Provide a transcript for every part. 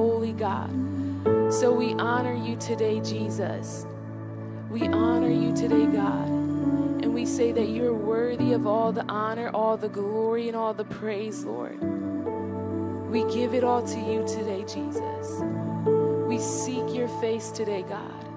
holy God. So we honor you today, Jesus. We honor you today, God. And we say that you're worthy of all the honor, all the glory, and all the praise, Lord. We give it all to you today, Jesus. We seek your face today, God.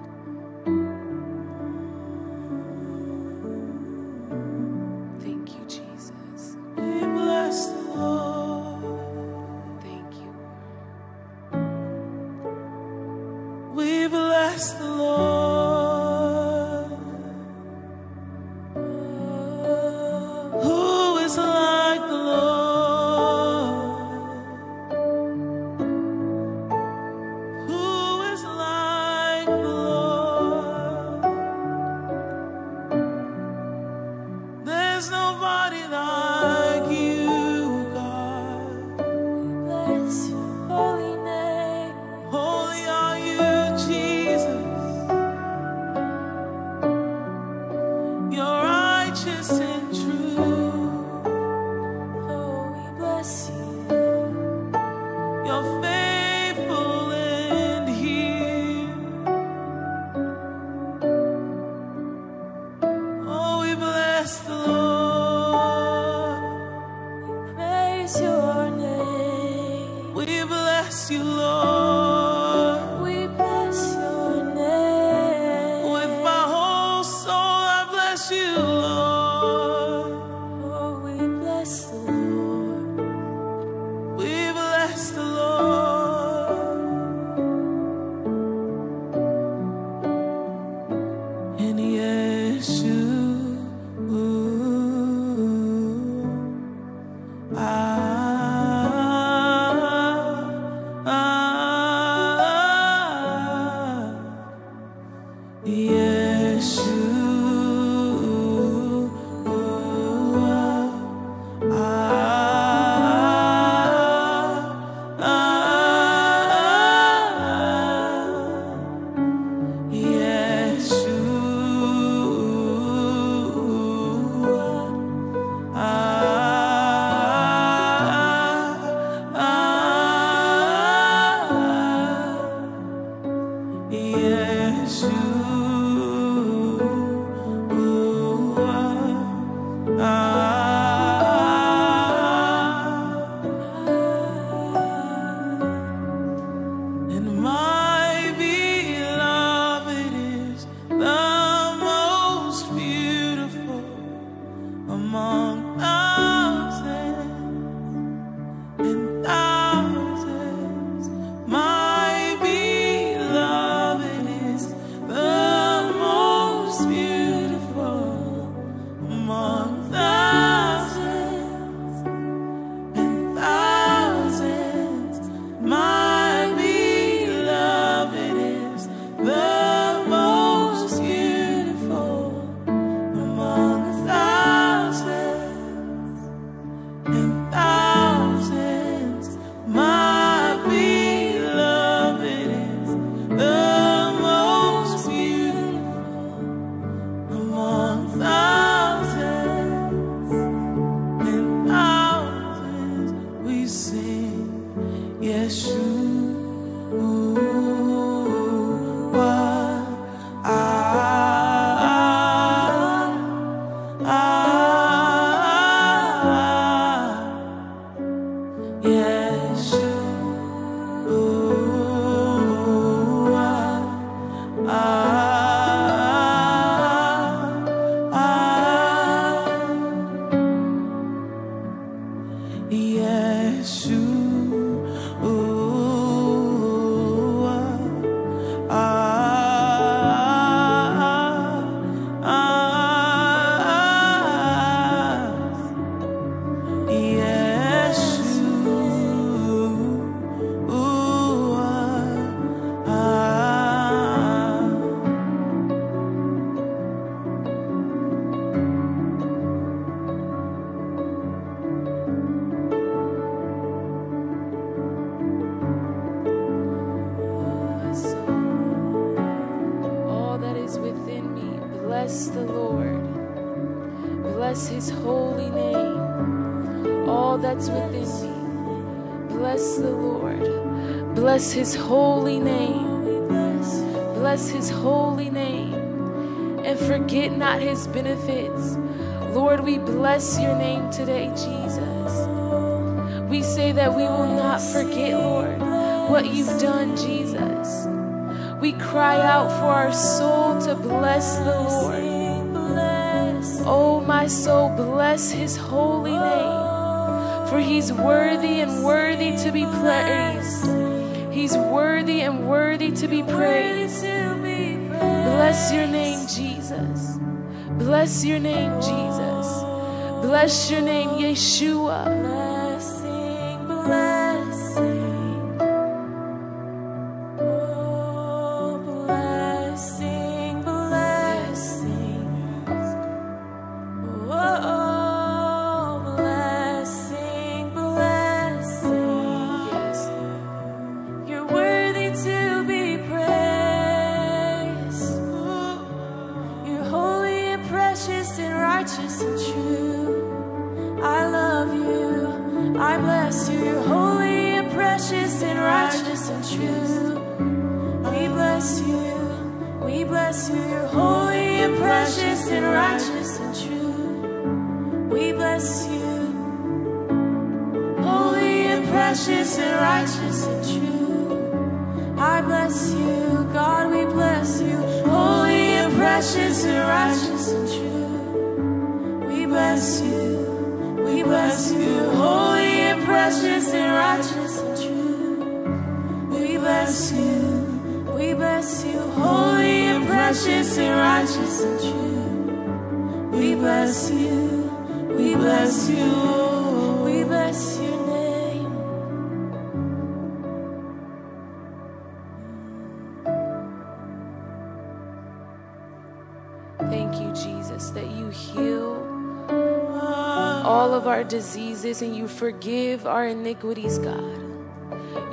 Forgive our iniquities, God.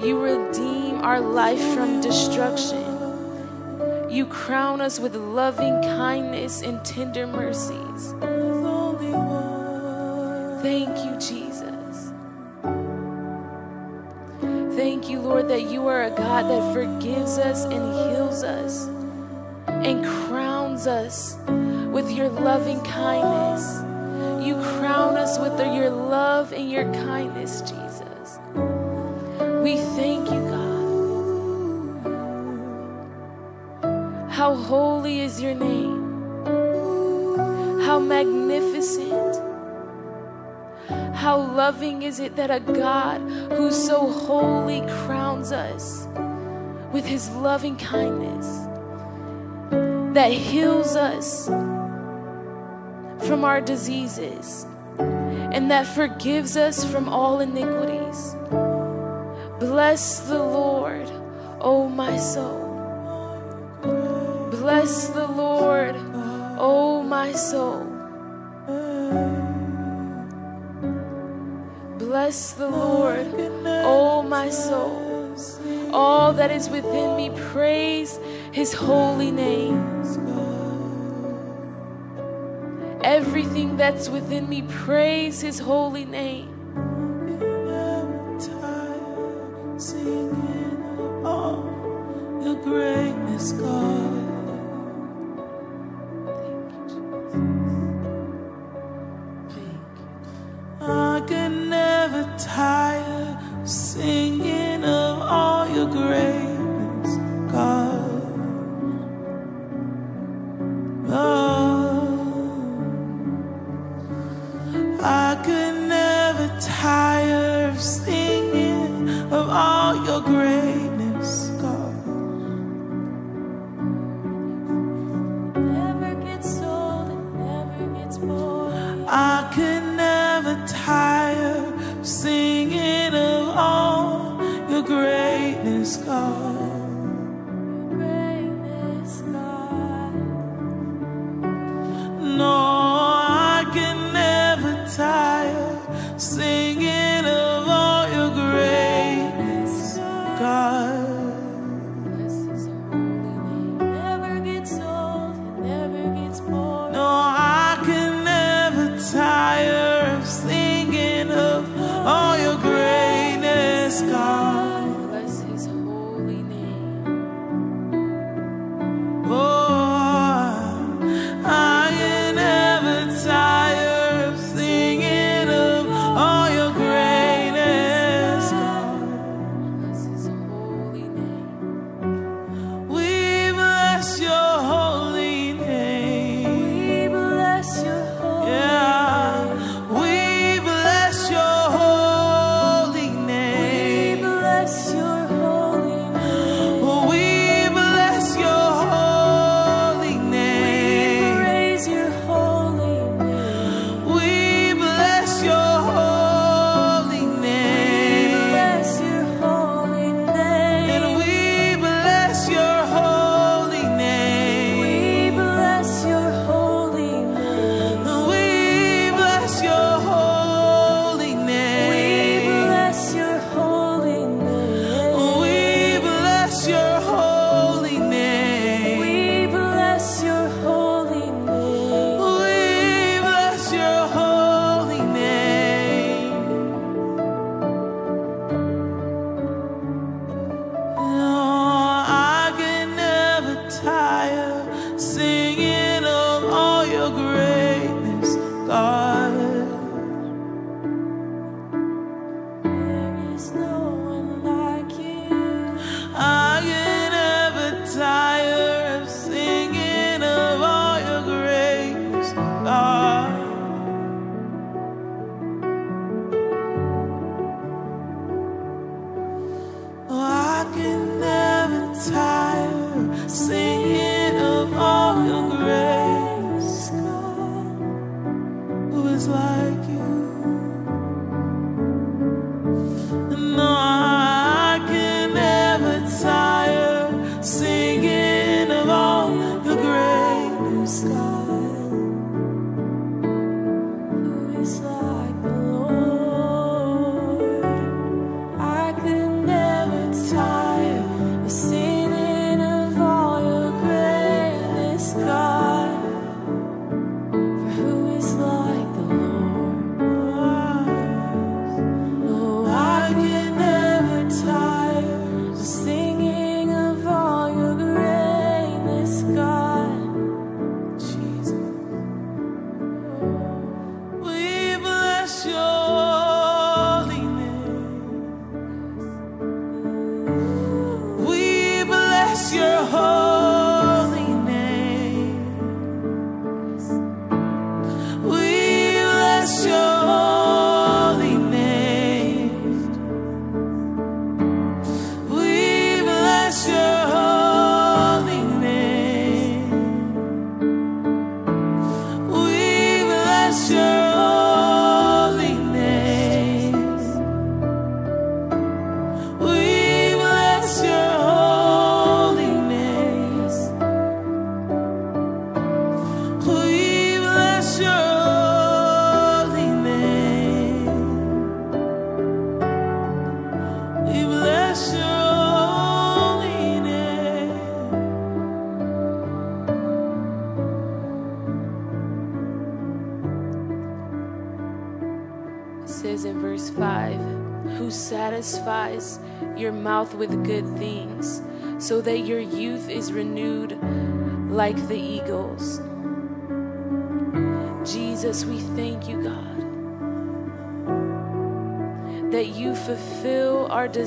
You redeem our life from destruction. You crown us with loving kindness and tender mercies. Thank you, Jesus. Thank you, Lord, that you are a God that forgives us and heals us and crowns us with your loving kindness. Crown us with your love and your kindness, Jesus. We thank you, God. How holy is your name? How magnificent. How loving is it that a God who's so holy crowns us with his loving kindness? that heals us from our diseases and that forgives us from all iniquities. Bless the Lord, O my soul. Bless the Lord, O my soul. Bless the Lord, O my soul. All that is within me, praise his holy name. Everything that's within me, praise his holy name. Singing of all your greatness, God. I can never tire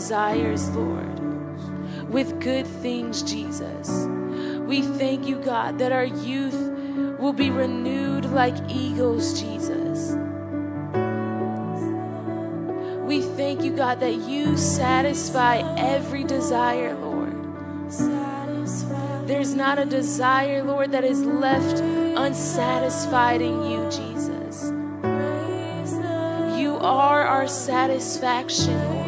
desires, Lord, with good things, Jesus. We thank you, God, that our youth will be renewed like eagles, Jesus. We thank you, God, that you satisfy every desire, Lord. There's not a desire, Lord, that is left unsatisfied in you, Jesus. You are our satisfaction, Lord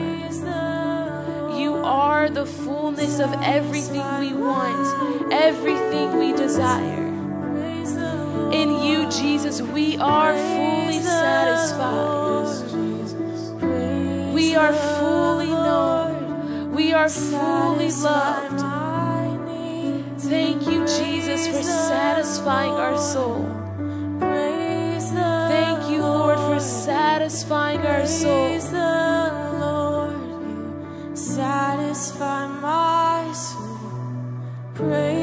are the fullness of everything we want, everything we desire. In you, Jesus, we are fully satisfied. We are fully known. We are fully loved. Thank you, Jesus, for satisfying our soul. Thank you, Lord, for satisfying our soul. pray.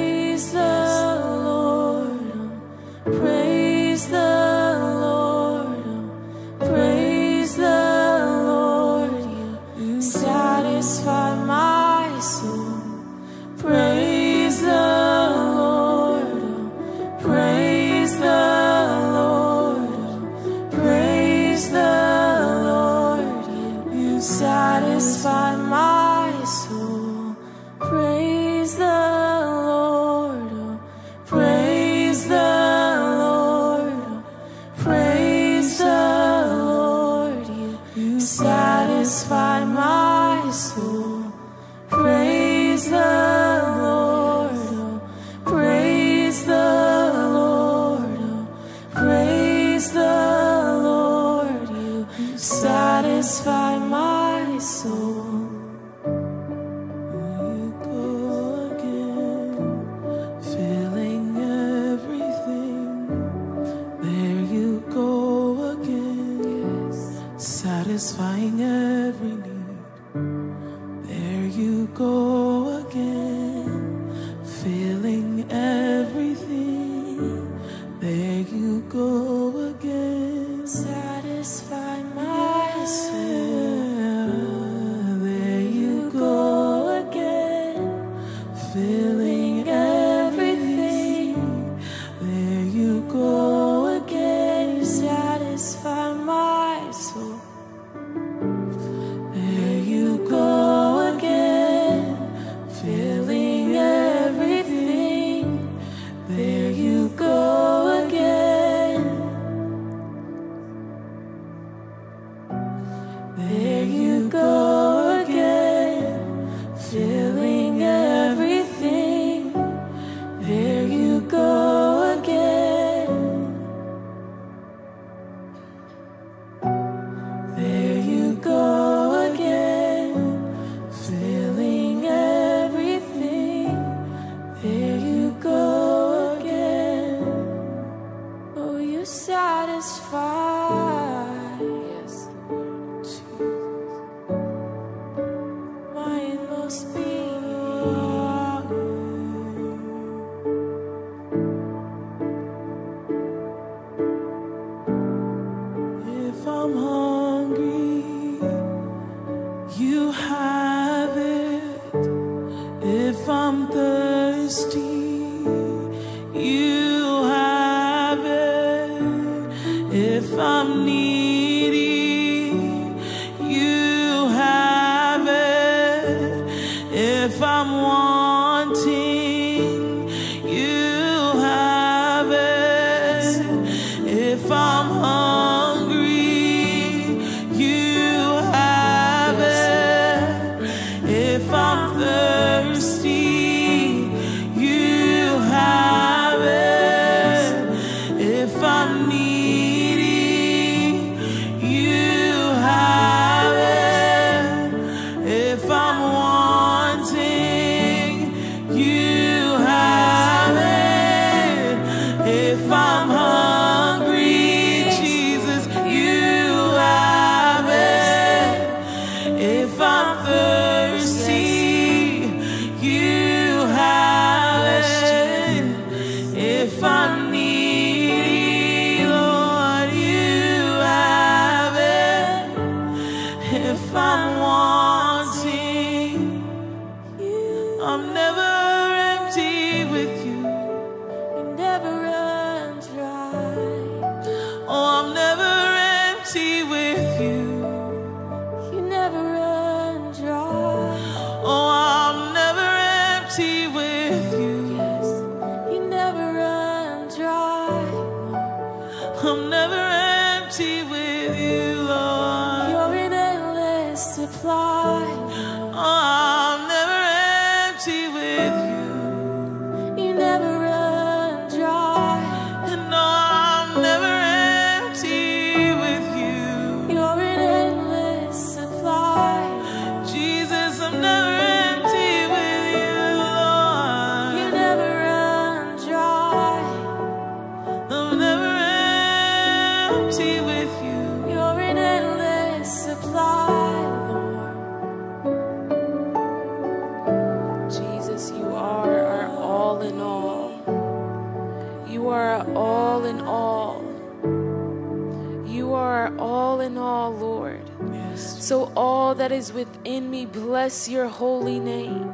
bless your holy name.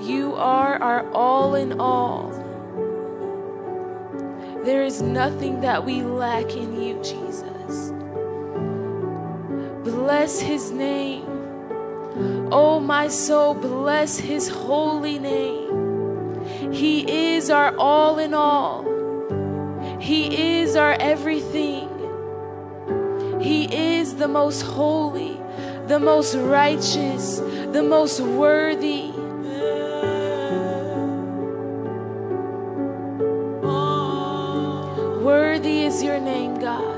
You are our all in all. There is nothing that we lack in you, Jesus. Bless his name. Oh, my soul, bless his holy name. He is our all in all. He is our everything. He is the most holy the most righteous, the most worthy. Worthy is your name, God.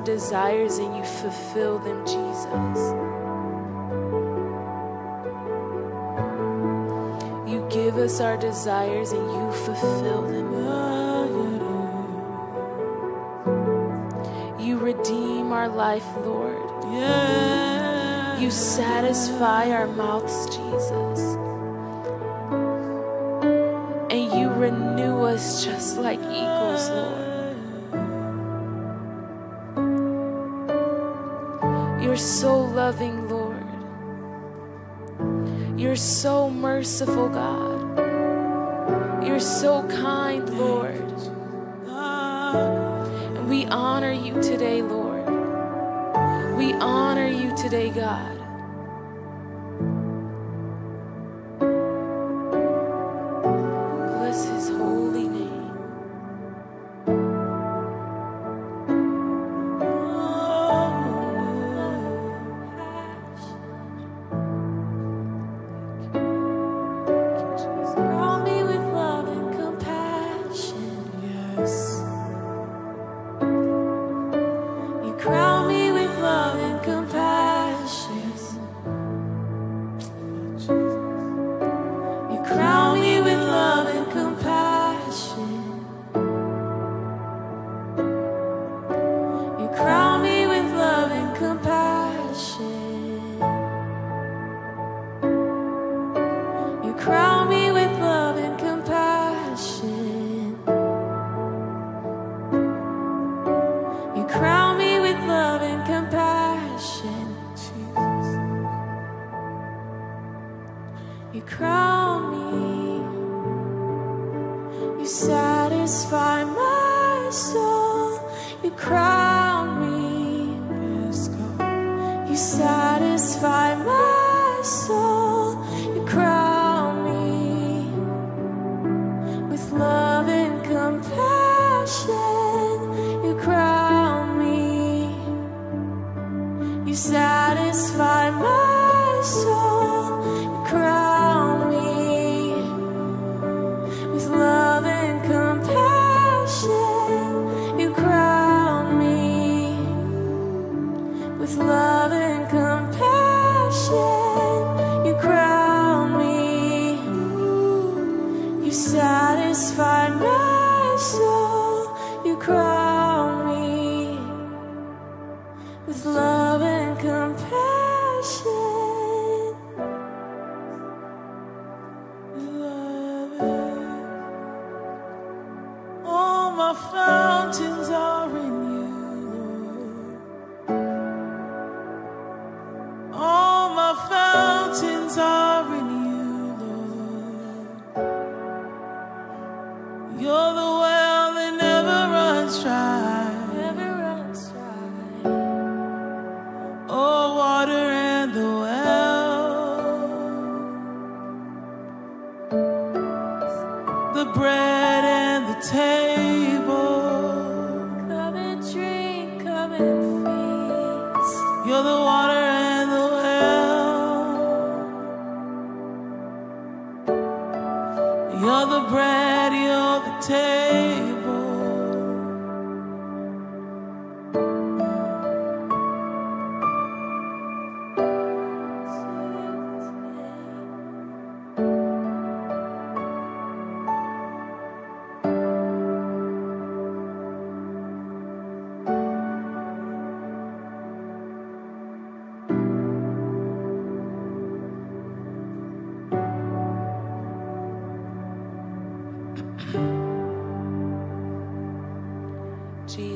our desires and you fulfill them, Jesus. You give us our desires and you fulfill them. You redeem our life, Lord. You satisfy our mouths, Jesus. And you renew us just like eagles, Lord. You're so loving, Lord. You're so merciful, God. You're so kind, Lord. And we honor you today, Lord. We honor you today, God.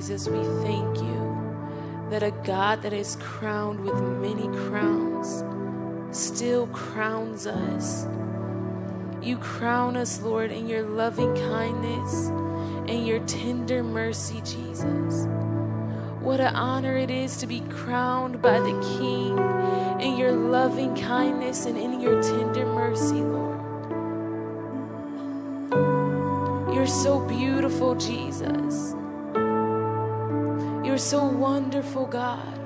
Jesus, we thank you that a God that is crowned with many crowns still crowns us. You crown us, Lord, in your loving kindness and your tender mercy, Jesus. What an honor it is to be crowned by the King in your loving kindness and in your tender mercy, Lord. You're so beautiful, Jesus. You're so wonderful, God.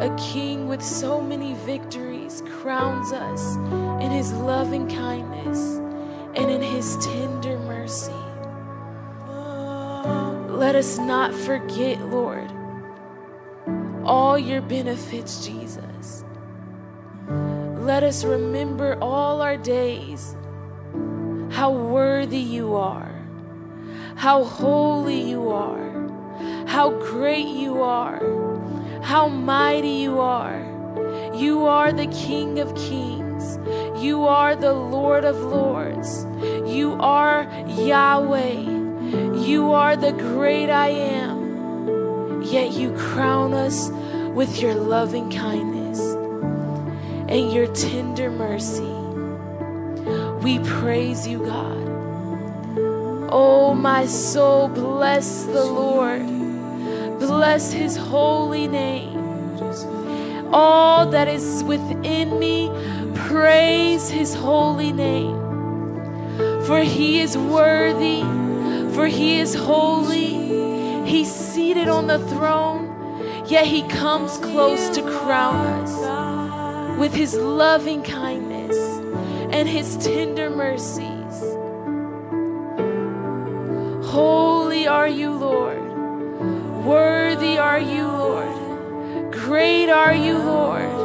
A king with so many victories crowns us in his loving kindness and in his tender mercy. Let us not forget, Lord, all your benefits, Jesus. Let us remember all our days how worthy you are, how holy you are, how great you are, how mighty you are. You are the King of kings. You are the Lord of lords. You are Yahweh. You are the great I am. Yet you crown us with your loving kindness and your tender mercy. We praise you, God. Oh, my soul, bless the Lord. Bless his holy name. All that is within me, praise his holy name. For he is worthy, for he is holy. He's seated on the throne, yet he comes close to crown us with his loving kindness and his tender mercies. Holy are you, Lord. Worthy are you, Lord. Great are you, Lord.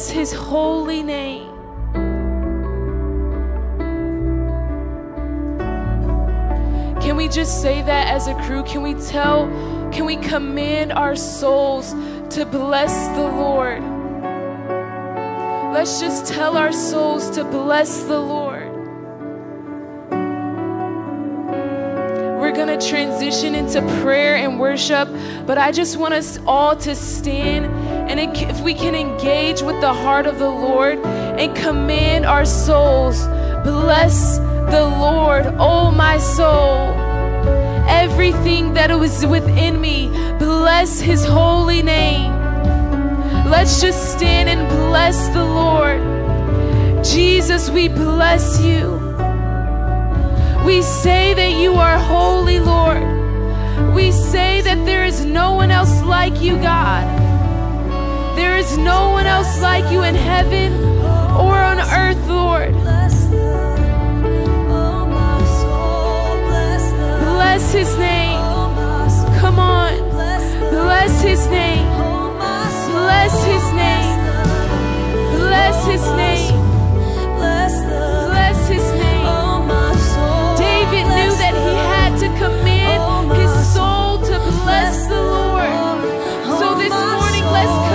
Bless his holy name. Can we just say that as a crew? Can we tell, can we command our souls to bless the Lord? Let's just tell our souls to bless the Lord. We're going to transition into prayer and worship, but I just want us all to stand and if we can engage with the heart of the Lord and command our souls, bless the Lord, oh my soul. Everything that was within me, bless his holy name. Let's just stand and bless the Lord. Jesus, we bless you. We say that you are holy, Lord. We say that there is no one else like you, God. There is no one else like you in heaven or on earth, Lord. Bless his name. Come on. Bless his name. Bless his name. Bless his name. Bless his name. David knew that he had to his soul to bless the Lord. So this morning, let's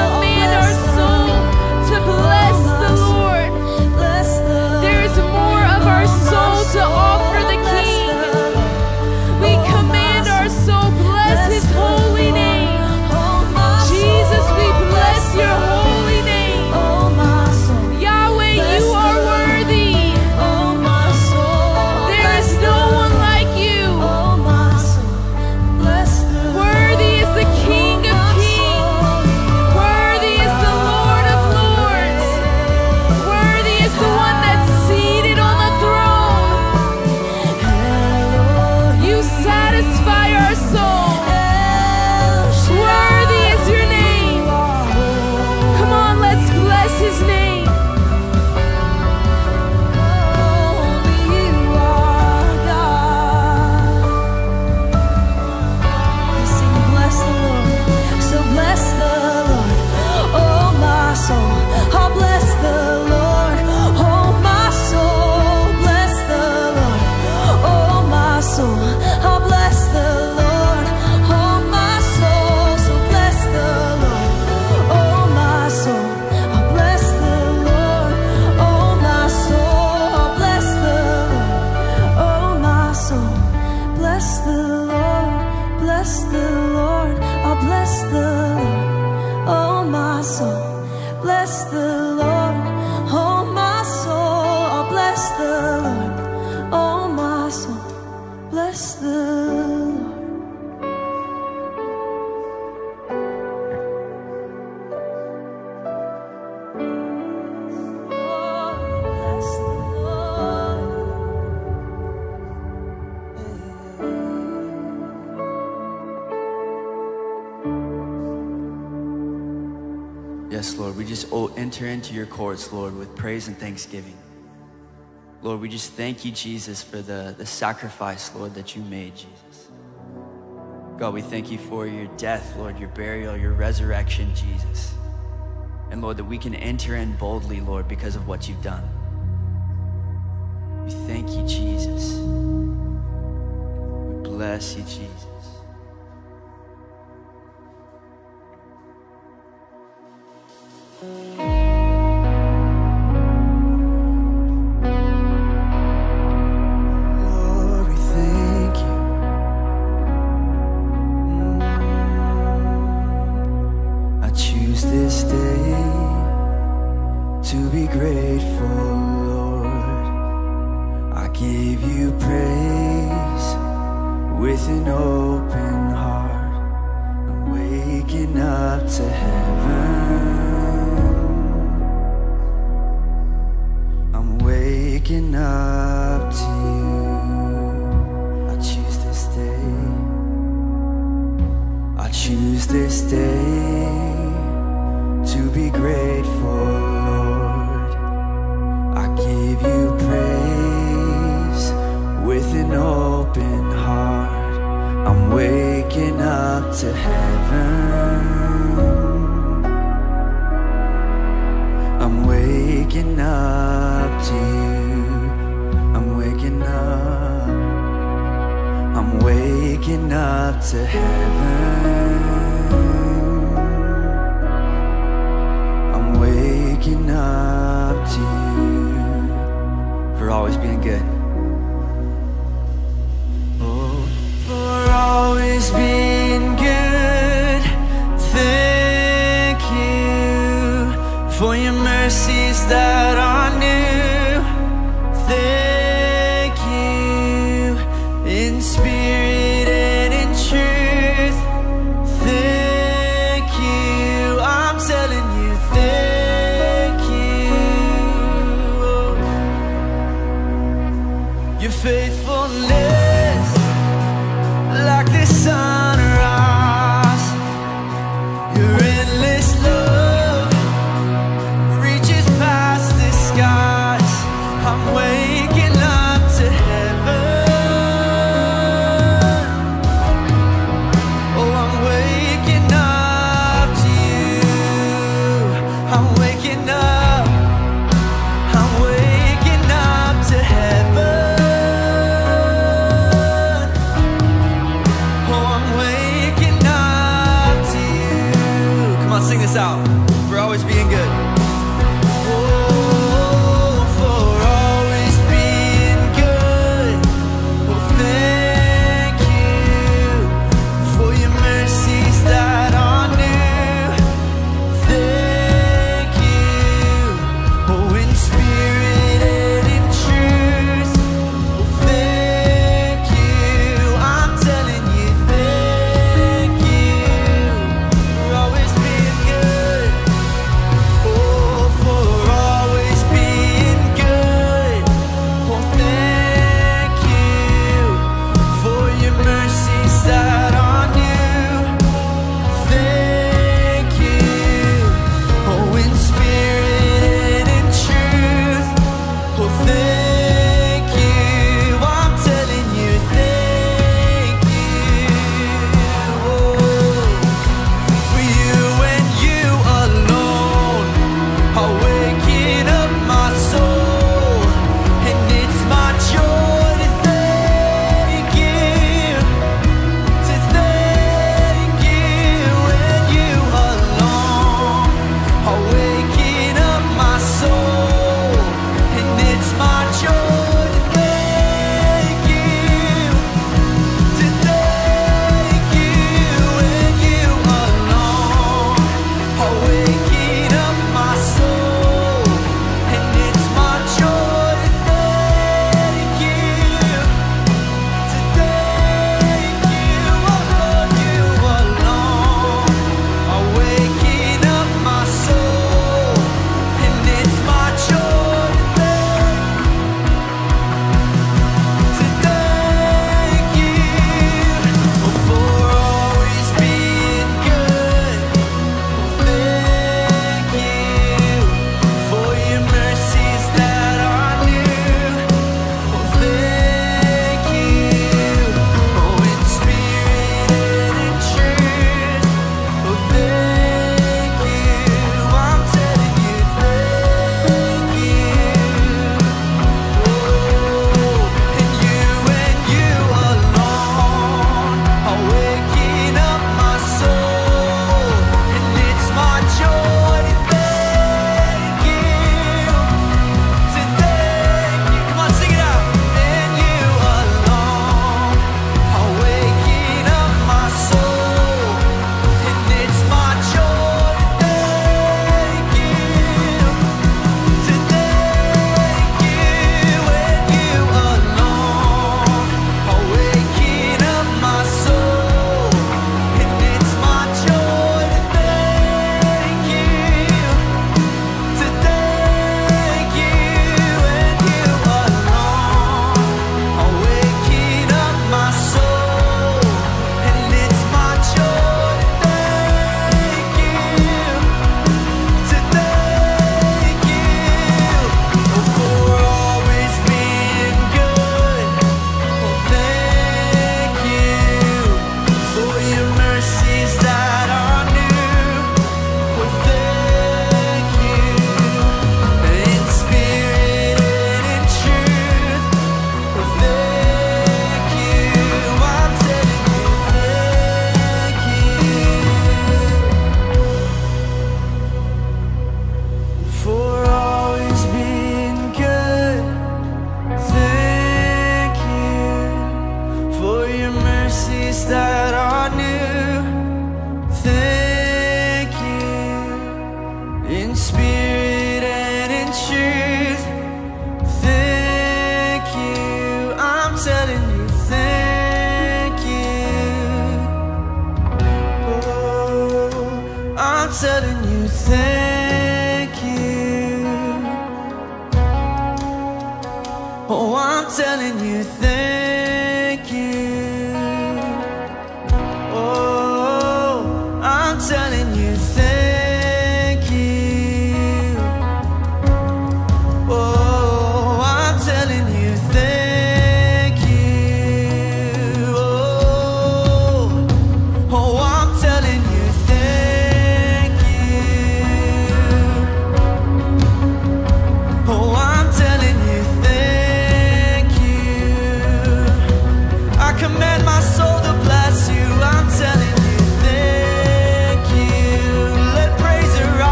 courts, Lord, with praise and thanksgiving. Lord, we just thank you, Jesus, for the, the sacrifice, Lord, that you made, Jesus. God, we thank you for your death, Lord, your burial, your resurrection, Jesus. And Lord, that we can enter in boldly, Lord, because of what you've done. We thank you, Jesus. We bless you, Jesus. Your faithfulness, like the sunrise,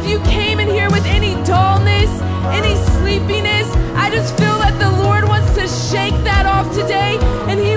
if you came in here with any dullness, any sleepiness, I just feel that the Lord wants to shake that off today and He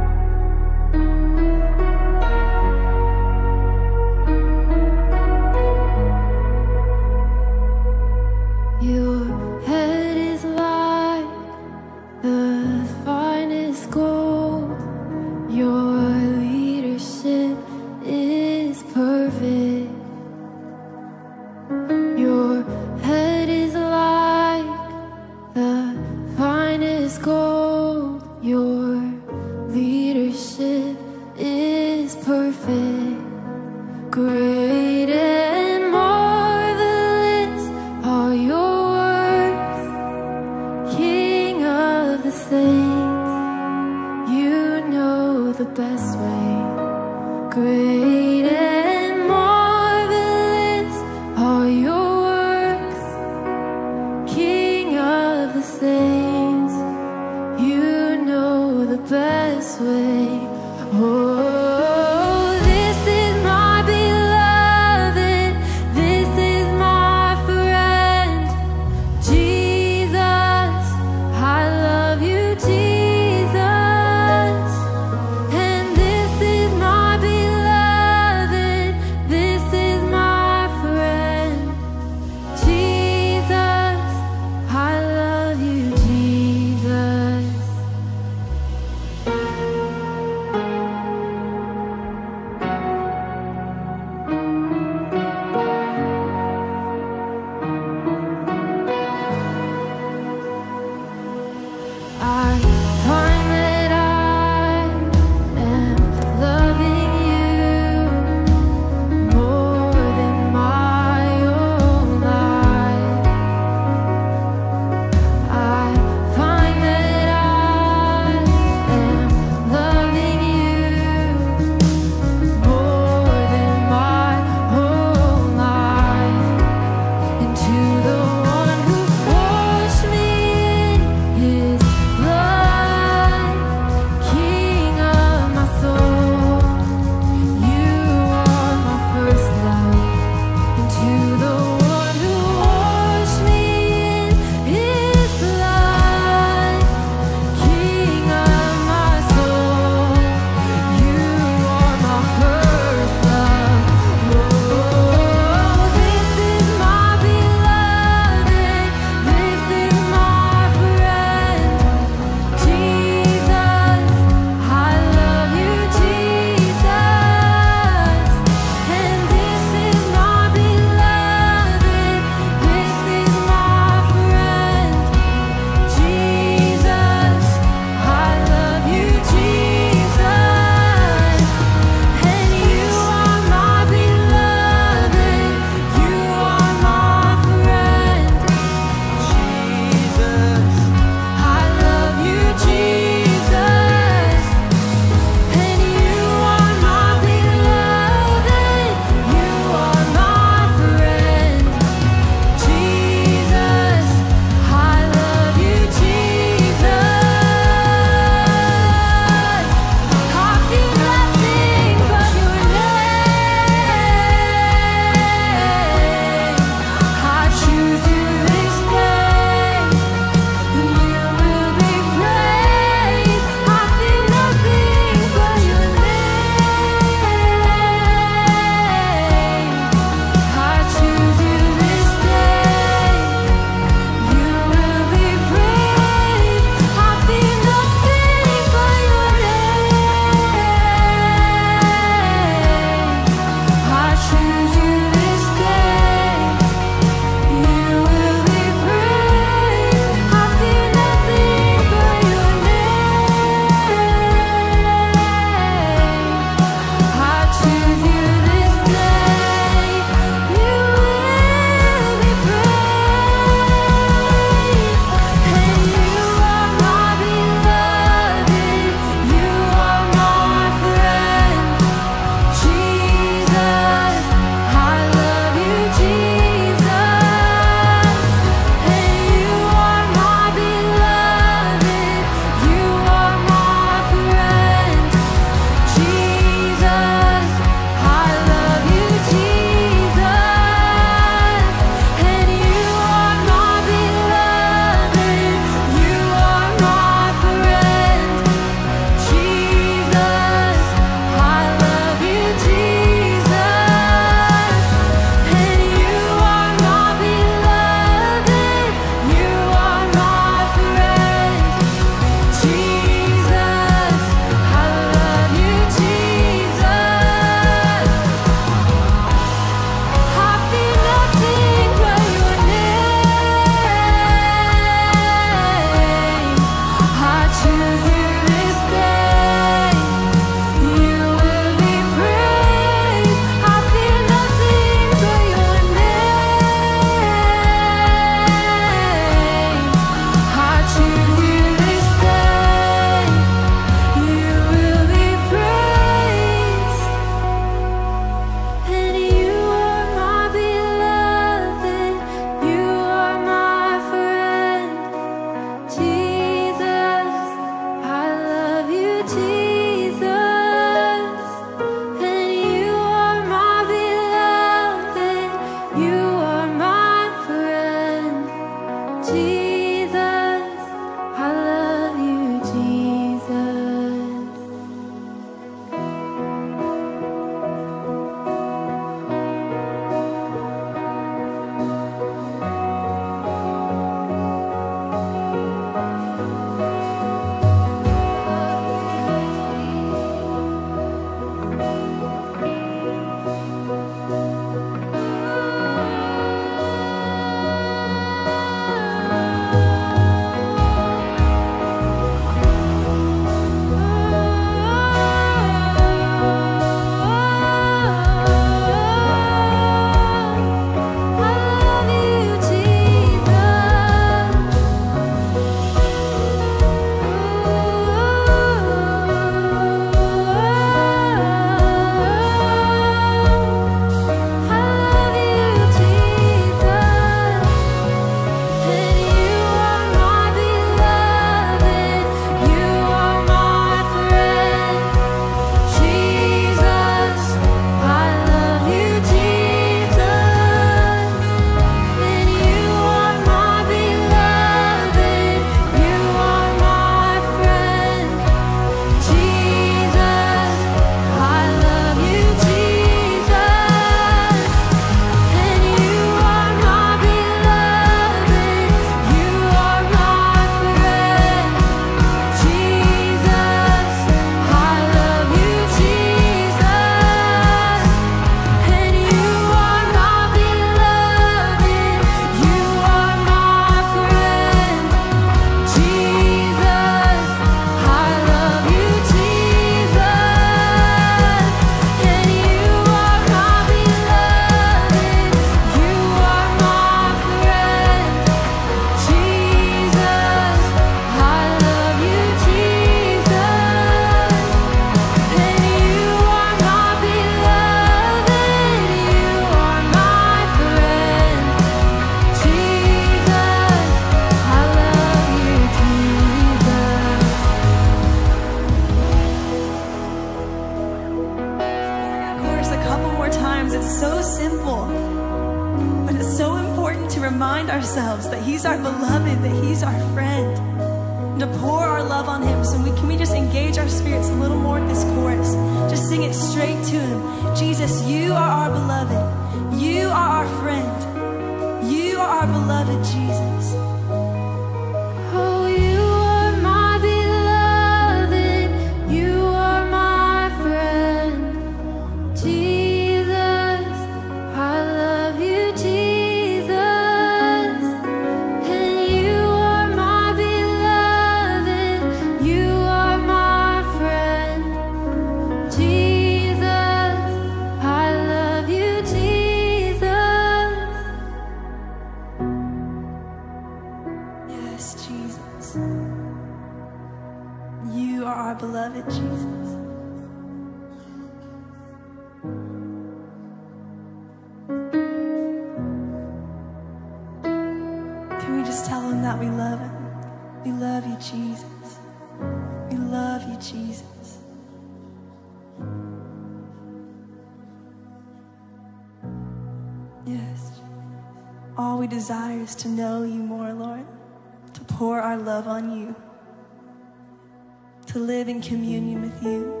communion with you.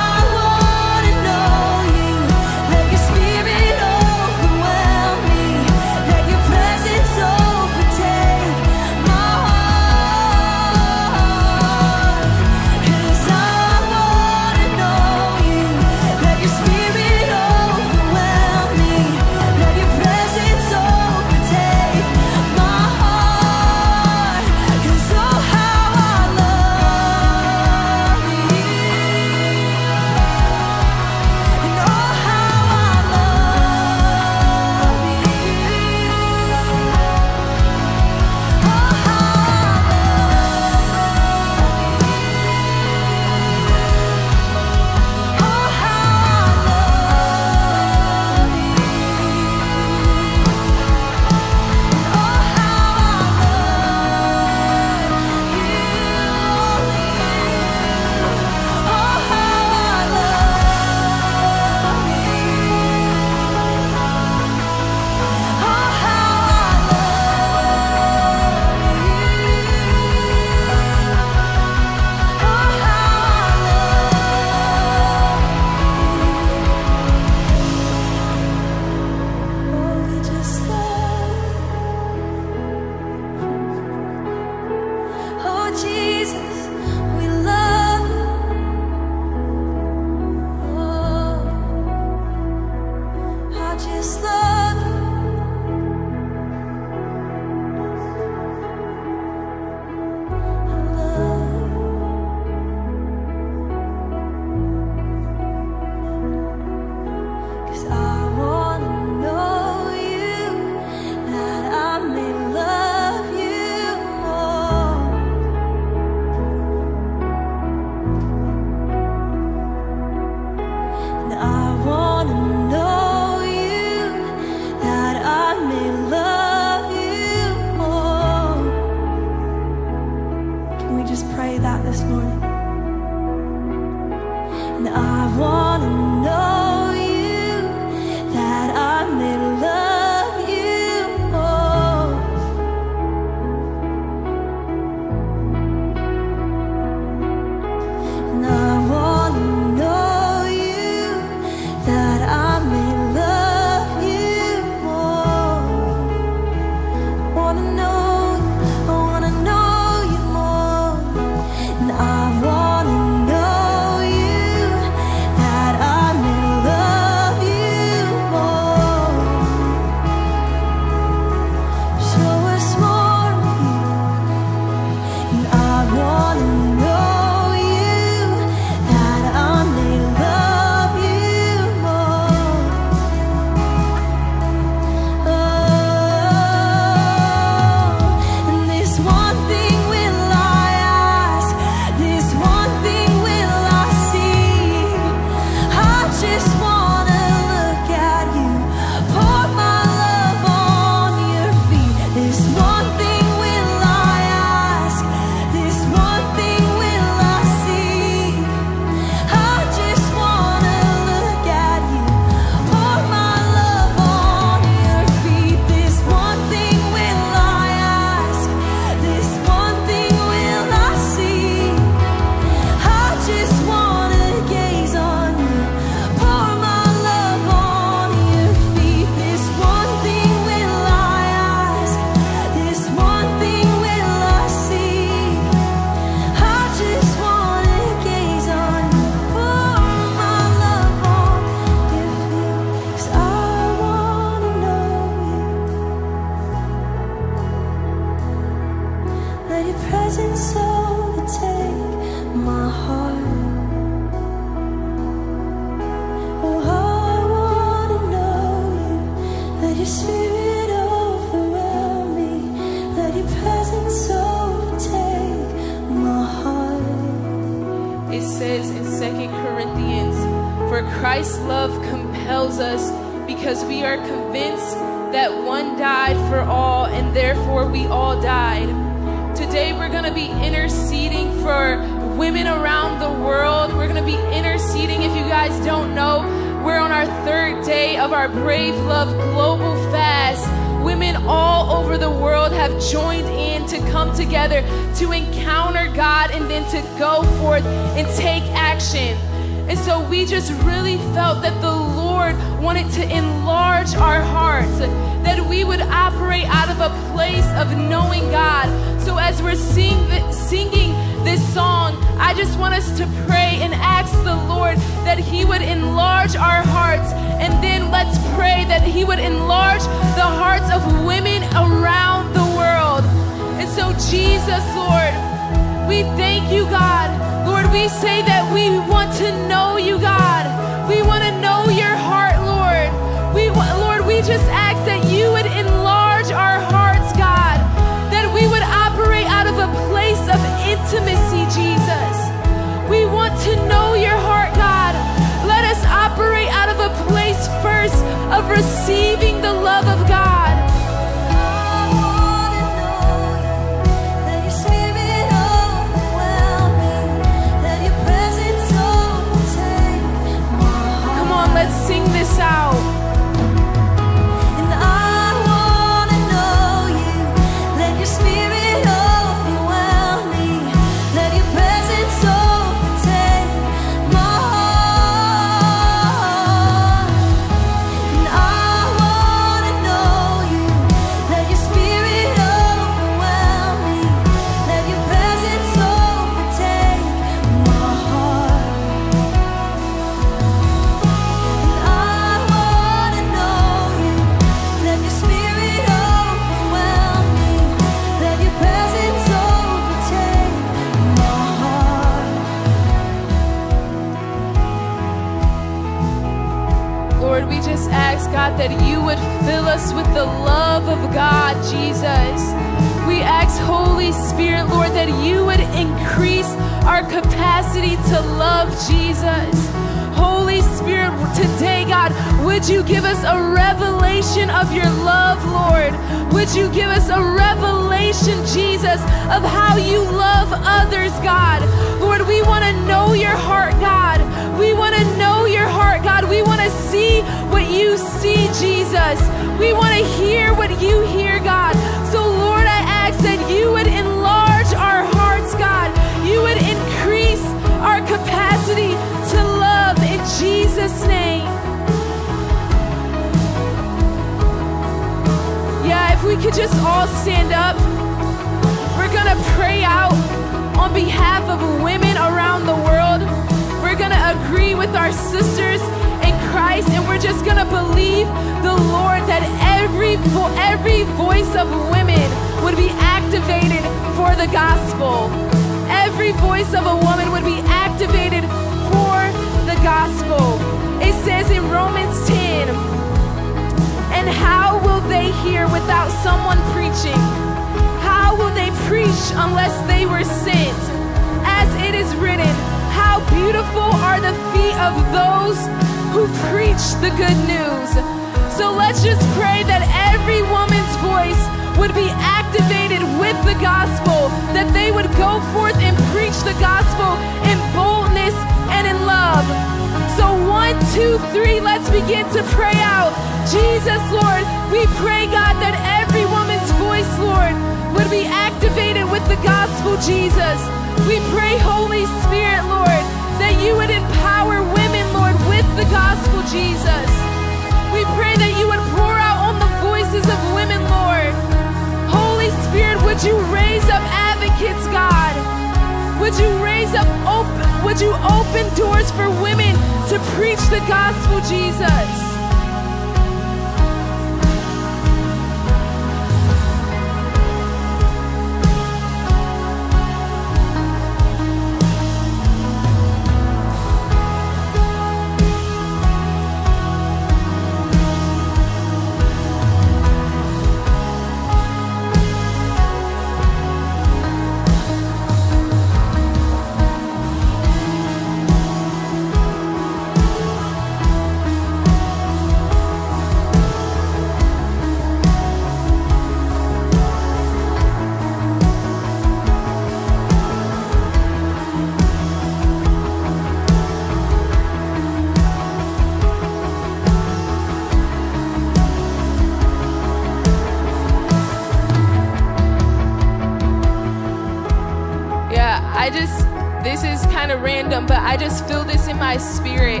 Kind of random, but I just feel this in my spirit.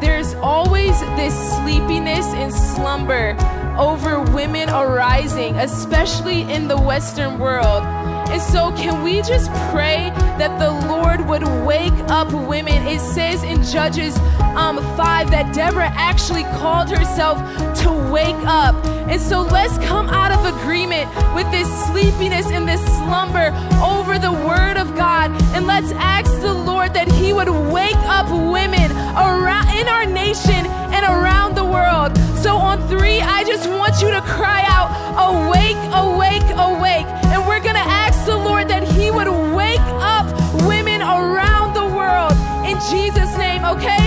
There's always this sleepiness and slumber over women arising, especially in the Western world. And so, can we just pray that the Lord would wake up women? It says in Judges um, 5 that Deborah actually called herself to wake up. And so, let's come out of agreement with this sleepiness and this slumber over the Word of God. And let's ask the Lord that He would wake up women around in our nation and around the world. So, on three, I just want you to cry out, Awake, awake, awake. And we're going to ask the Lord that He would wake up women around the world in Jesus' name, okay?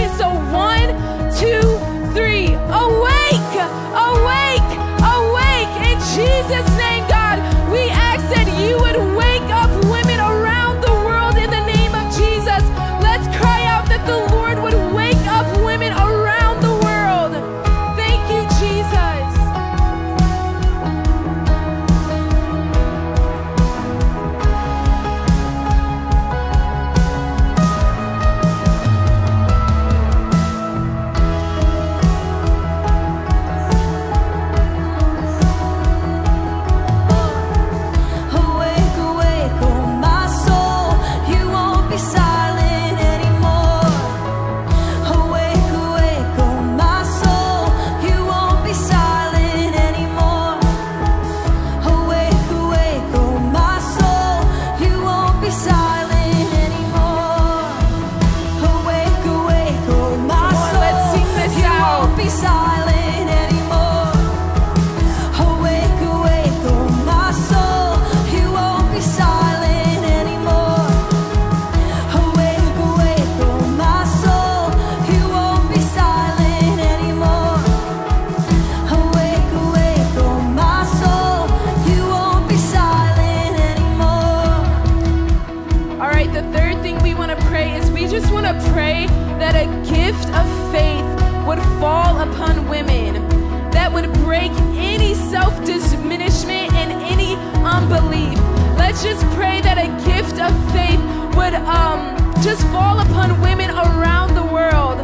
Just fall upon women around the world.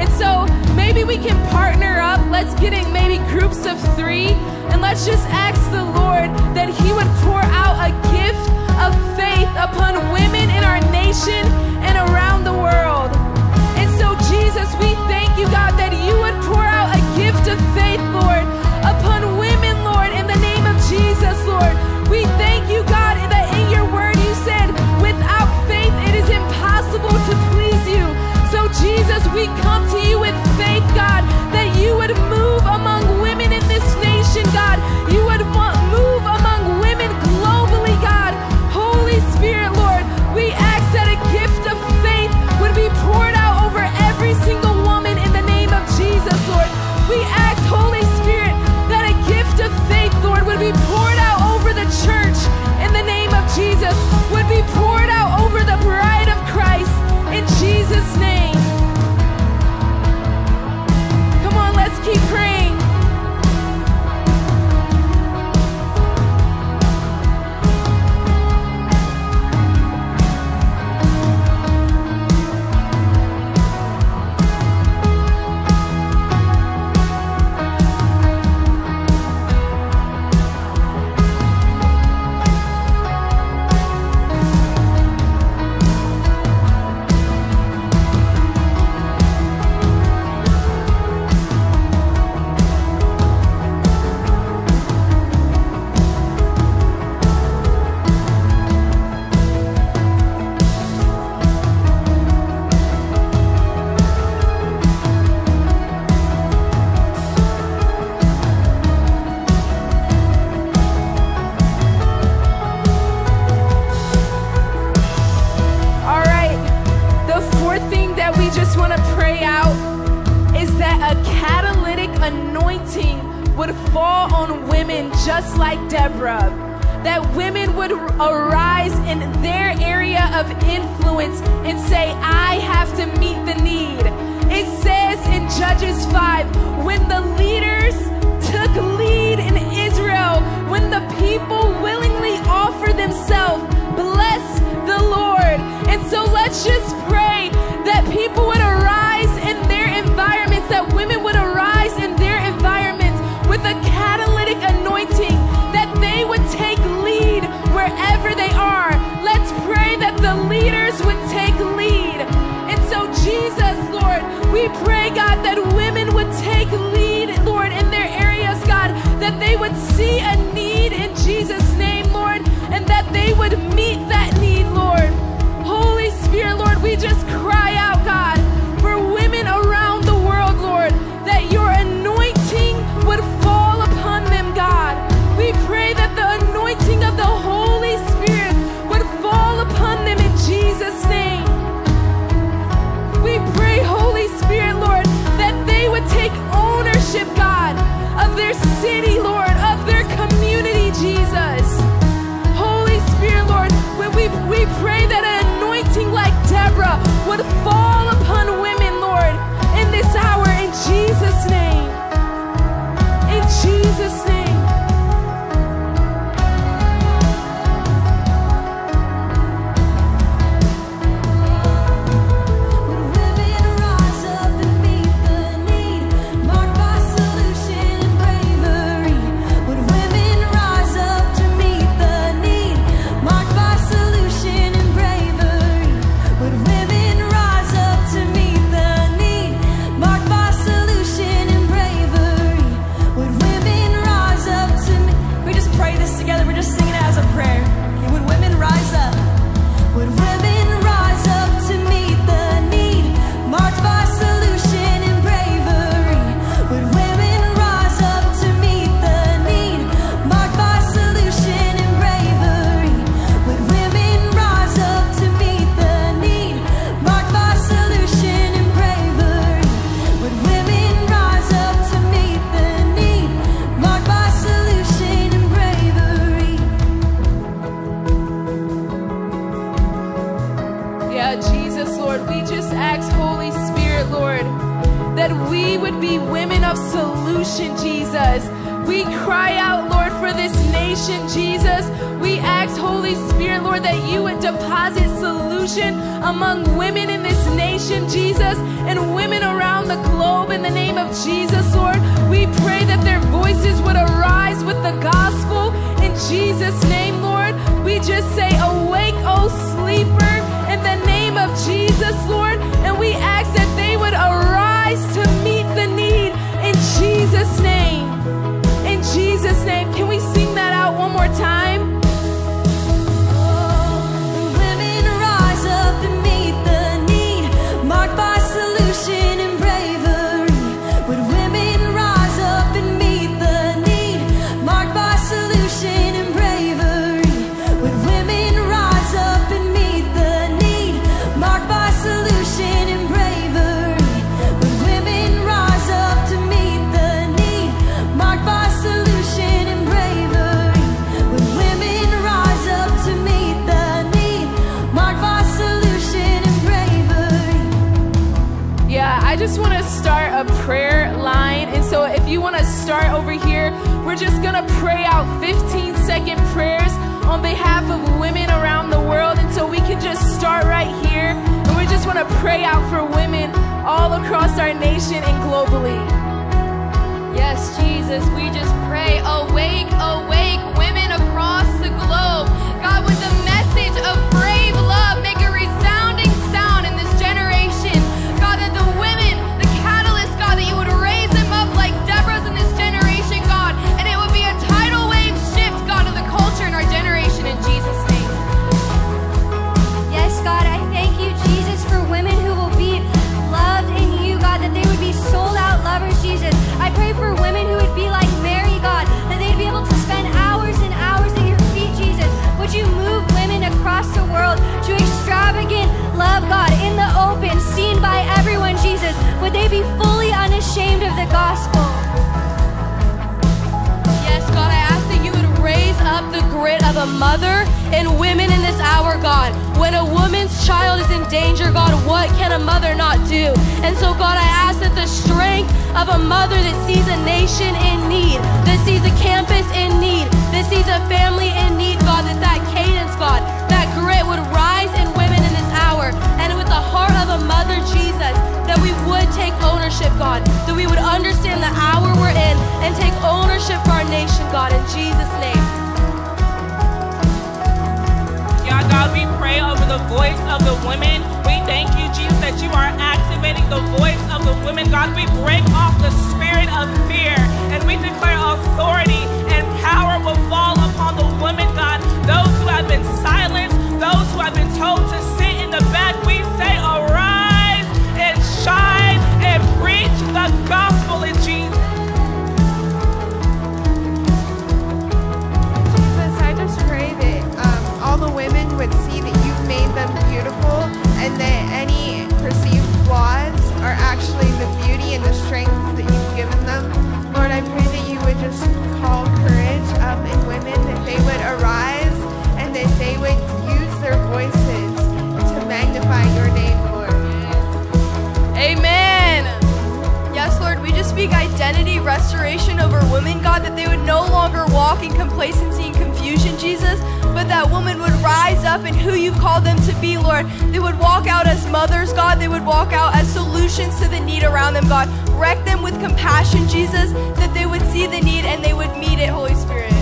And so maybe we can partner up. Let's get in maybe groups of three, and let's just ask the Lord that He would pour out a gift of faith upon women in our nation you with faith, God, that you would move among women in this nation, God. You would move among women globally, God. Holy Spirit, Lord, we ask that a gift of faith would be poured out over every single woman in the name of Jesus, Lord. We ask, Holy Spirit, that a gift of faith, Lord, would be poured out over the church in the name of Jesus, would be poured out over the bride of Christ in Jesus' name. Solution, Jesus. We cry out, Lord, for this nation, Jesus. We ask, Holy Spirit, Lord, that you would deposit solution among women in this nation, Jesus, and women around the globe in the name of Jesus, Lord. We pray that their voices would arise with the gospel in Jesus' name, Lord. We just say, Awake, O sleeper, in the name of Jesus, Lord. And we ask that they would arise to meet the need Jesus' name. In Jesus' name. Can we sing that out one more time? Start over here, we're just to pray out 15 second prayers on behalf of women around the world. And so we can just start right here. And we just want to pray out for women all across our nation and globally. Yes, Jesus, we just pray, awake, awake, women they be fully unashamed of the gospel? Yes, God, I ask that you would raise up the grit of a mother and women in this hour, God. When a woman's child is in danger, God, what can a mother not do? And so, God, I ask that the strength of a mother that sees a nation in need, that sees a campus in need, that sees a family in need, God, that that cadence, God, that grit would rise mother, Jesus, that we would take ownership, God, that we would understand the hour we're in and take ownership for our nation, God, in Jesus' name. Yeah, God, we pray over the voice of the women. We thank you, Jesus, that you are activating the voice of the women. God, we break off the spirit of fear and we declare authority and power will fall upon the women, God. Those who have been silenced, those who have been told to sit in the back, we say, arise the gospel in Jesus. Jesus, I just pray that um, all the women would see that you've made them beautiful and that any perceived flaws are actually the beauty and the strength that you've given them. Lord, I pray that you would just call courage um, in women, that they would arise and that they would use their voices to magnify your name, Lord. Amen. Yes, Lord, we just speak identity restoration over women, God, that they would no longer walk in complacency and confusion, Jesus, but that woman would rise up in who you've called them to be, Lord. They would walk out as mothers, God. They would walk out as solutions to the need around them, God. Wreck them with compassion, Jesus, that they would see the need and they would meet it, Holy Spirit.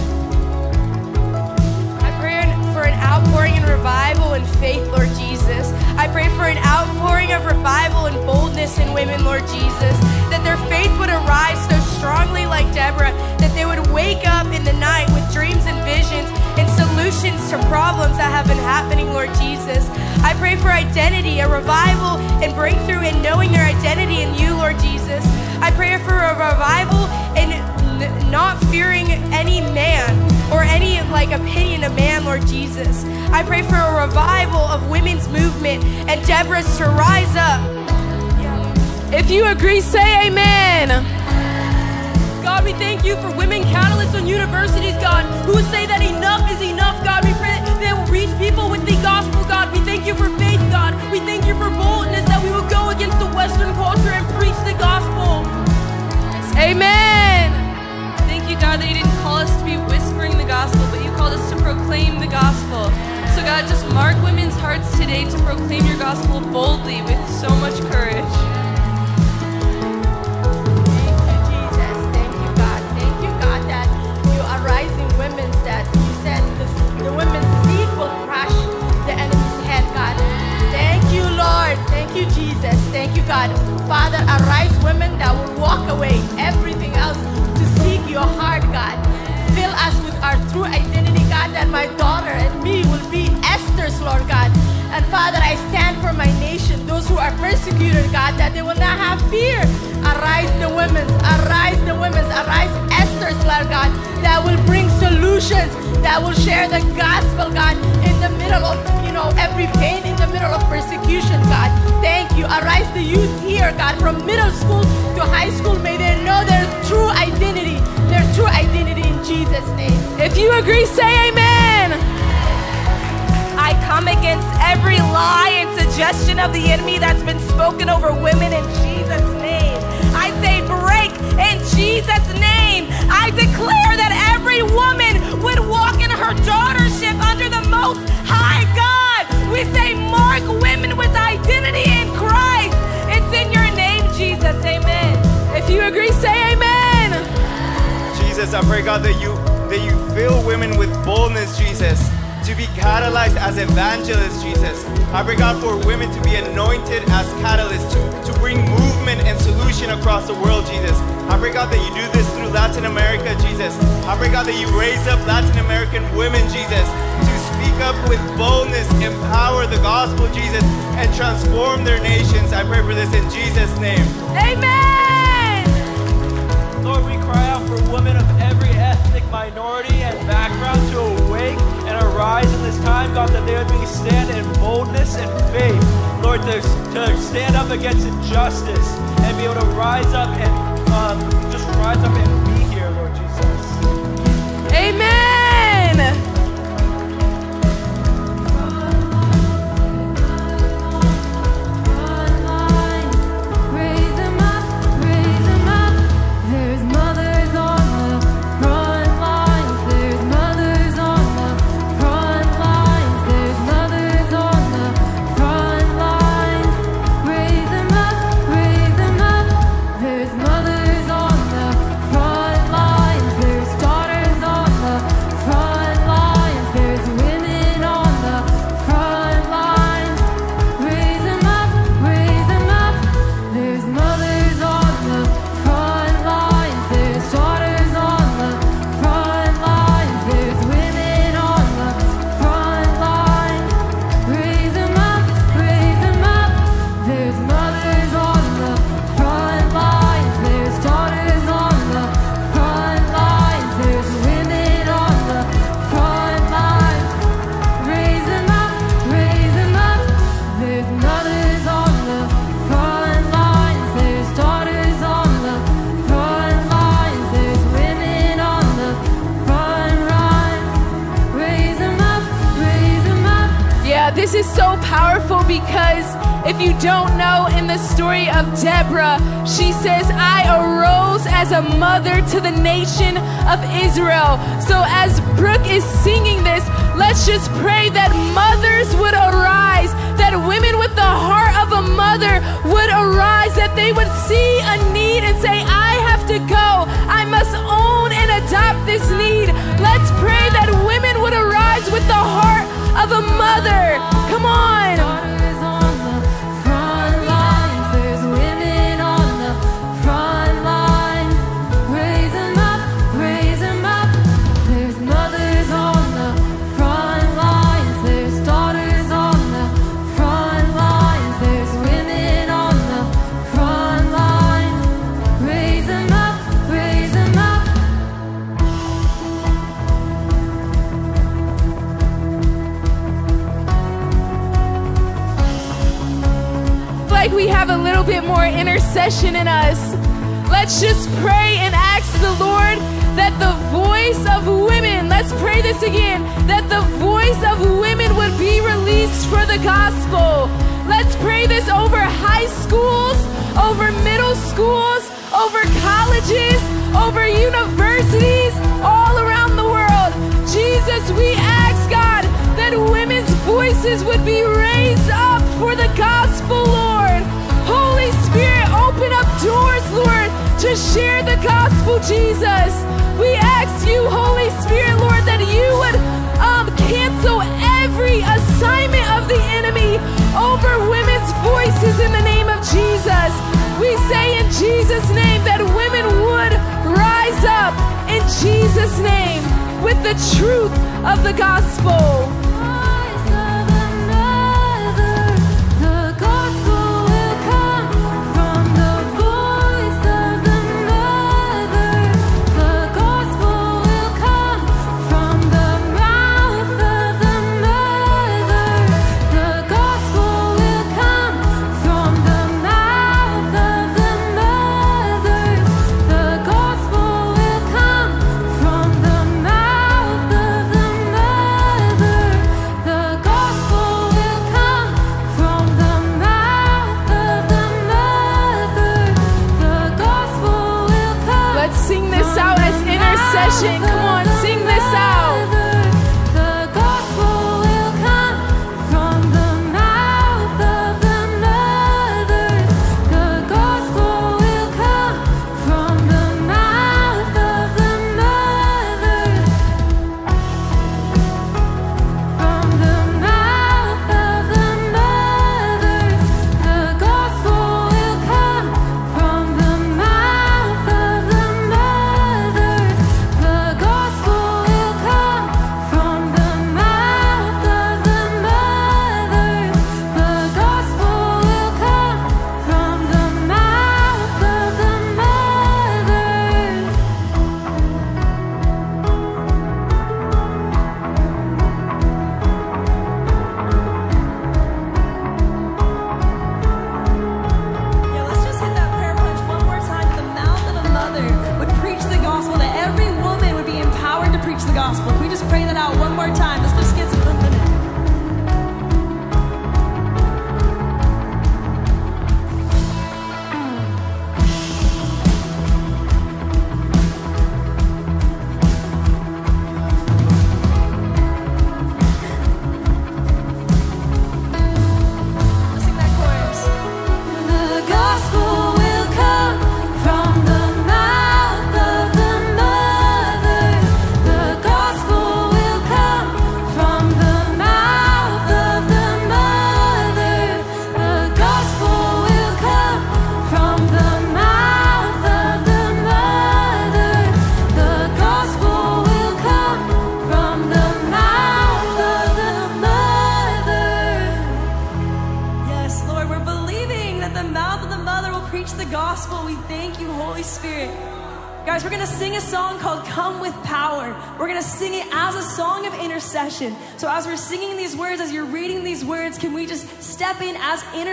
For an outpouring and revival and faith, Lord Jesus. I pray for an outpouring of revival and boldness in women, Lord Jesus. That their faith would arise so strongly like Deborah, that they would wake up in the night with dreams and visions and solutions to problems that have been happening, Lord Jesus. I pray for identity, a revival and breakthrough in knowing their identity in you, Lord Jesus. I pray for a revival in n- not fearing any man or any like opinion of man, Lord Jesus. I pray for a revival of women's movement and Deborah's to rise up. If you agree, say amen. God, we thank you for women catalysts on universities, God, who say that enough is enough, God. We pray that they will reach people with the gospel, God. We thank you for faith, God. We thank you for boldness that we will go against the Western culture and preach the gospel you, God, that you didn't call us to be whispering the gospel, but you called us to proclaim the gospel. So, God, just mark women's hearts today to proclaim your gospel boldly with so much courage. Thank you, Jesus. Thank you, God. Thank you, God, that you are rising women that you said the, the women's seed will crush the enemy's head, God. Thank you, Lord. Thank you, Jesus. Thank you, God. Father, arise women that will walk away. Everything else your heart, God. Fill us with our true identity, God, that my daughter and me will be Esther's, Lord God. And Father, I stand for my nation, those who are persecuted, God, that they will not have fear. Arise the women's, arise the women's, arise Esther's, Lord God, that will bring solutions, that will share the gospel, God, in the middle of, you know, every pain, in the middle of persecution, God. Thank you. Arise the youth here, God, from middle school to high school. May they know their true identity, true identity in Jesus' name. If you agree, say amen. I come against every lie and suggestion of the enemy that's been spoken over women in Jesus' name. I say break in Jesus' name. I declare that every woman would walk in her daughtership under the most high God. We say mark women with identity in Christ. It's in your name, Jesus. Amen. If you agree, say amen. Jesus, I pray, God, that you that you fill women with boldness, Jesus, to be catalyzed as evangelists, Jesus. I pray, God, for women to be anointed as catalysts, to, to bring movement and solution across the world, Jesus. I pray, God, that you do this through Latin America, Jesus. I pray, God, that you raise up Latin American women, Jesus, to speak up with boldness, empower the gospel, Jesus, and transform their nations. I pray for this in Jesus' name. Amen. Lord, we cry out for women of every ethnic minority and background to awake and arise in this time, God, that they would be stand in boldness and faith. Lord, to, to stand up against injustice and be able to rise up and um, just rise up and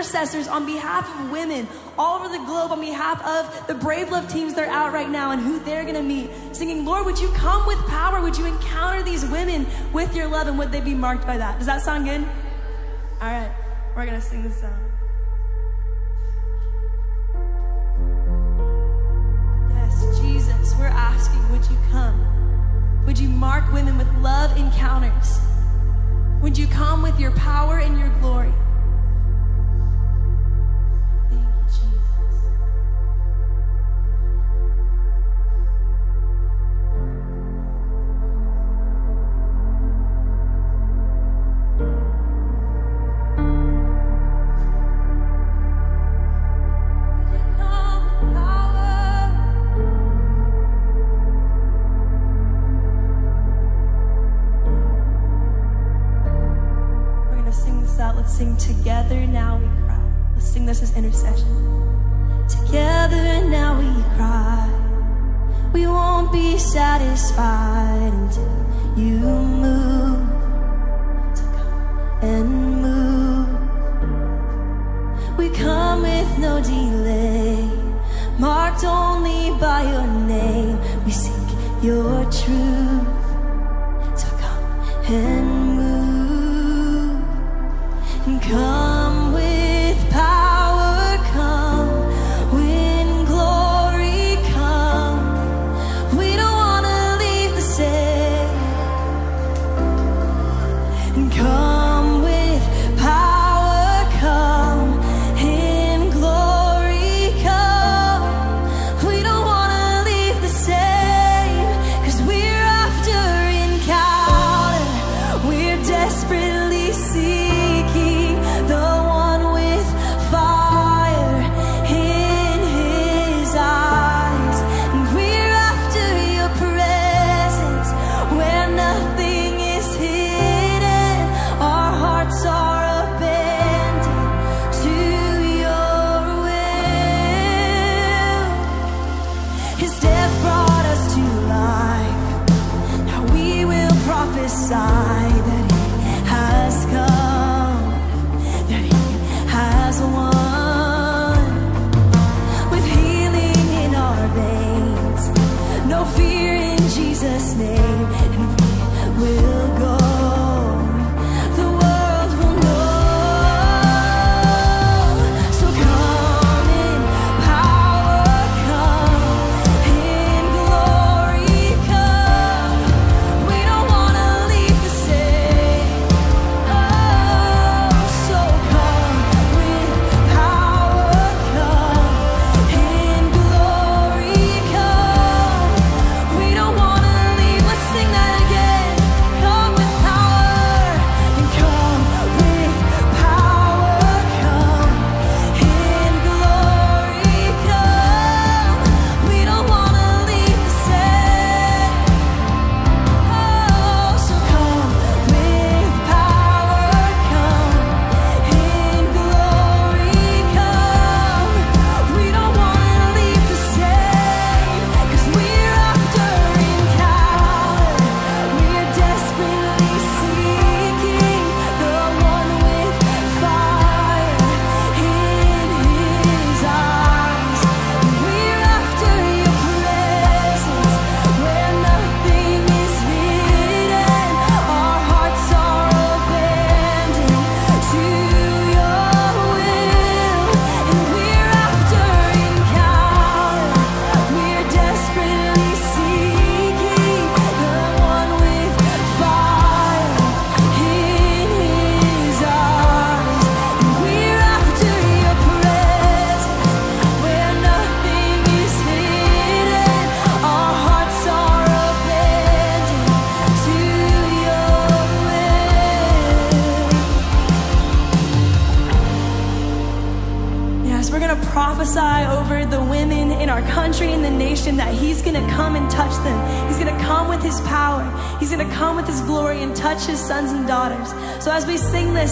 intercessors on behalf of women all over the globe, on behalf of the Brave Love teams that are out right now and who they're going to meet, singing, Lord, would you come with power? Would you encounter these women with your love? And would they be marked by that? Does that sound good? All right, we're going to sing this song.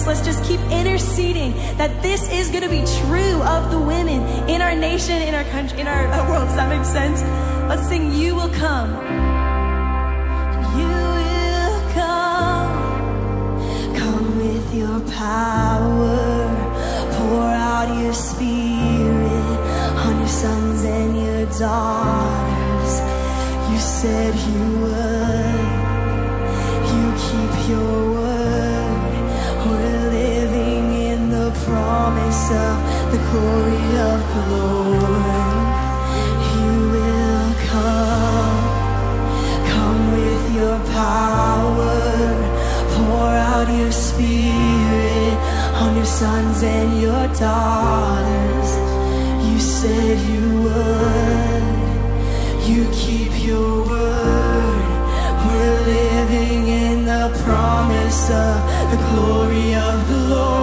Let's just keep interceding that this is going to be true of the women in our nation, in our country, in our world. Does that make sense? Let's sing, You Will Come. glory of the Lord. Will come, come with your power. Pour out your spirit on your sons and your daughters. You said you would. You keep your word. We're living in the promise of the glory of the Lord.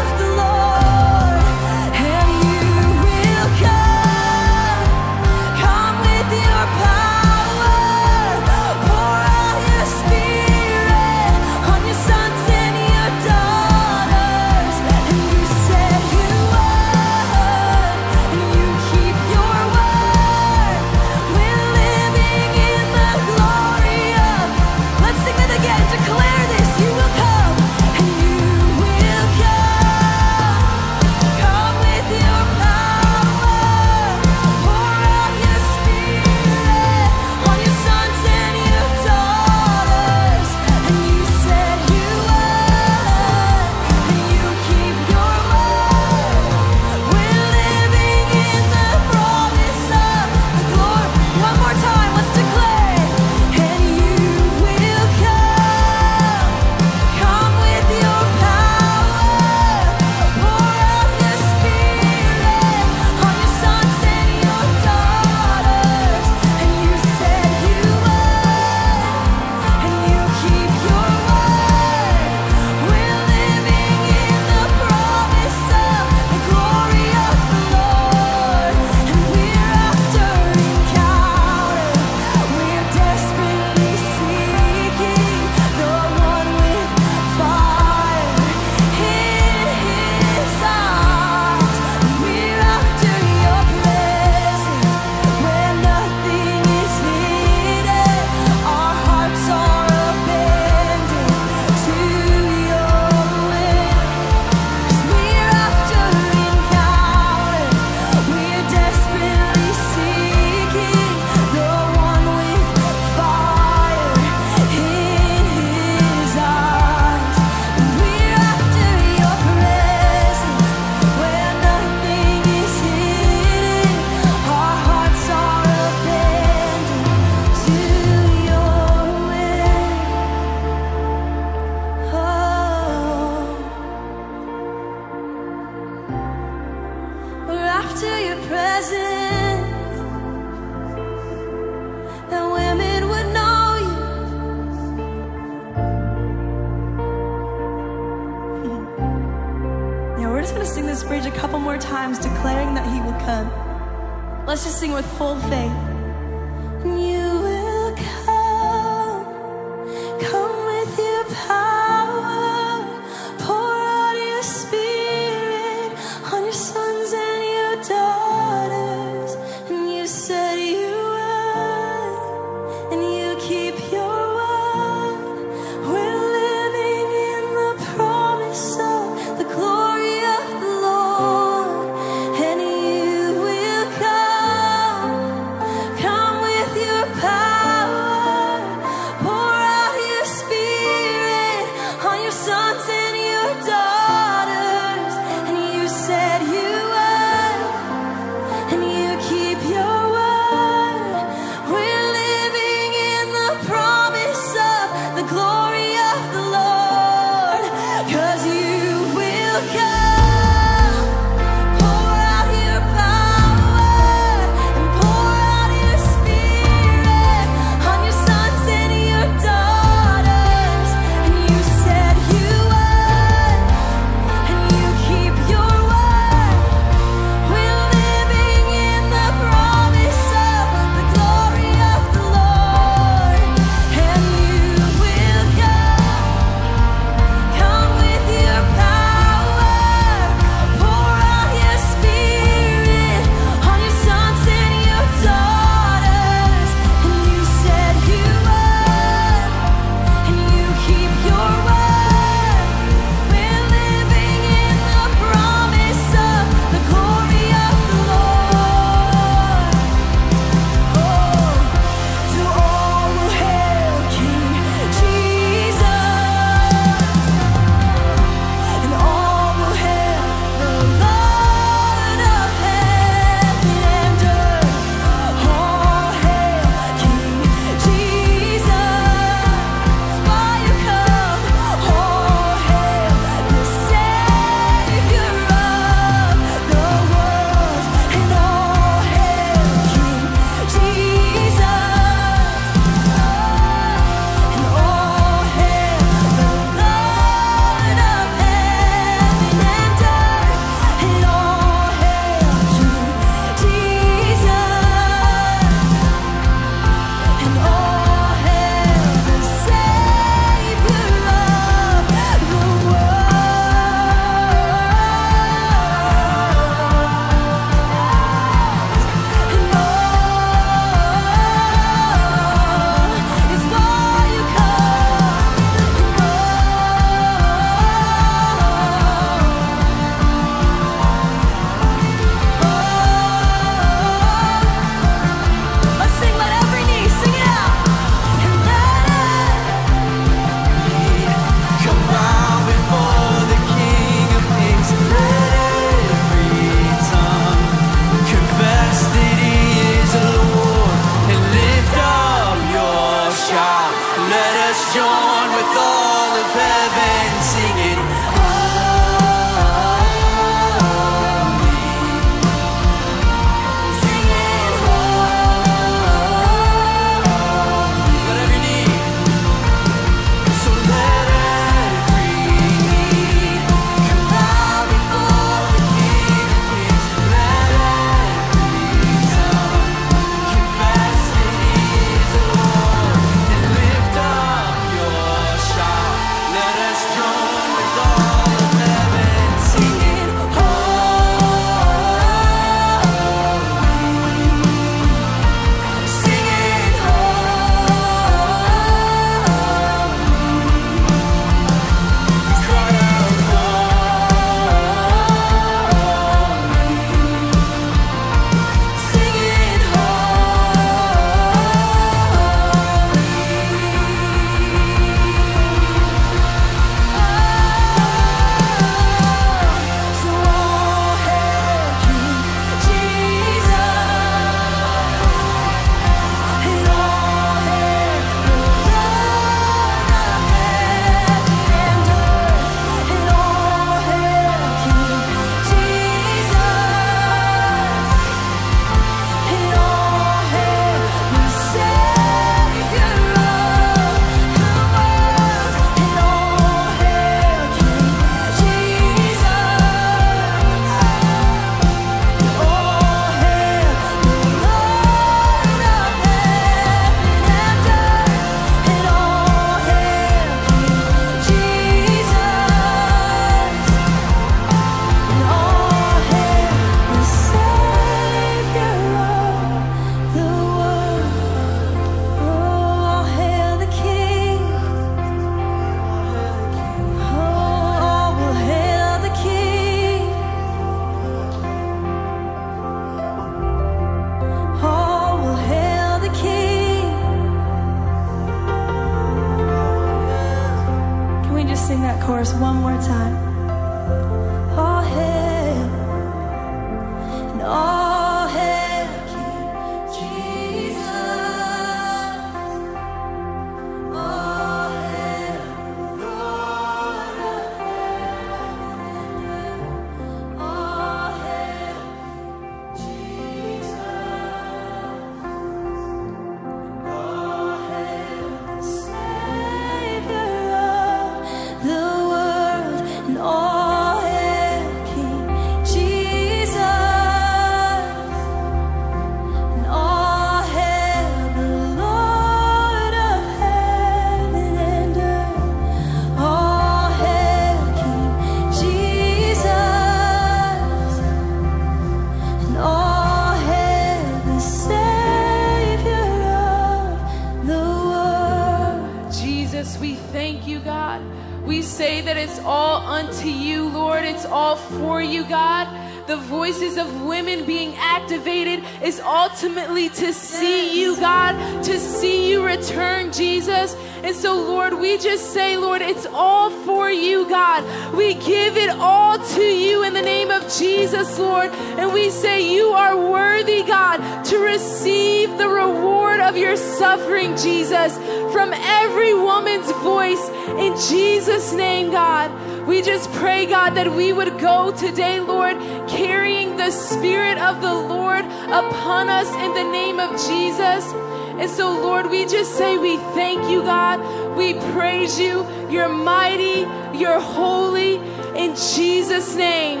upon us in the name of Jesus. And so, Lord, we just say we thank you, God. We praise you. You're mighty, you're holy. In Jesus' name,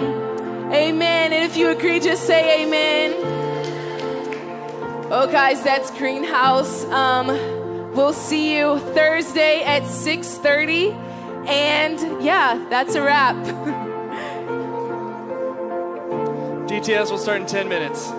amen. And if you agree, just say amen. Oh, guys, that's Greenhouse. Um, we'll see you Thursday at 6.30. And yeah, that's a wrap. DTS will start in 10 minutes.